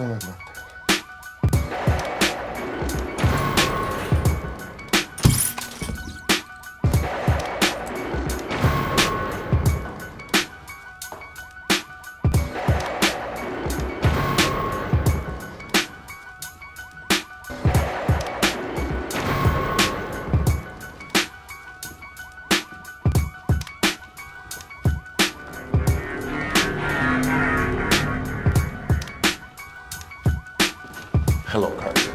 наверное. Hello, Carson.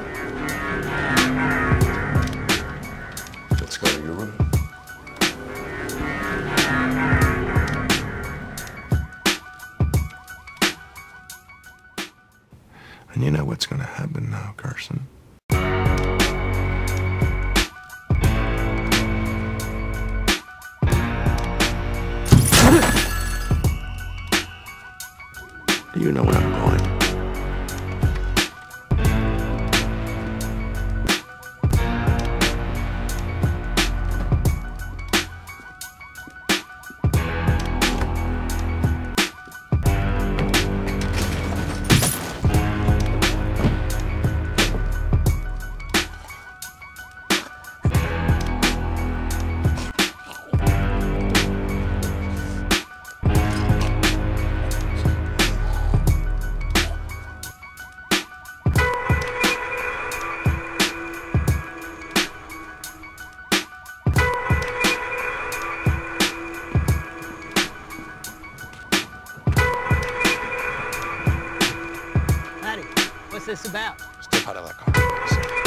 Let's go to your room. And you know what's going to happen now, Carson? Do you know where I'm going? This about? Step out of that car.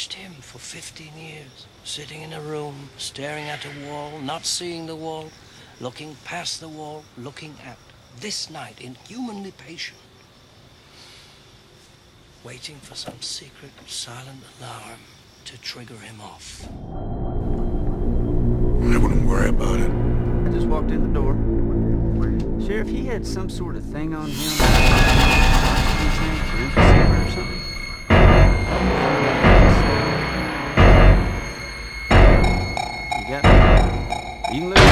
Watched him for 15 years, sitting in a room, staring at a wall, not seeing the wall, looking past the wall, looking at this night, inhumanly patient, waiting for some secret, silent alarm to trigger him off. I wouldn't worry about it. I just walked in the door. Sheriff, he had some sort of thing on him. You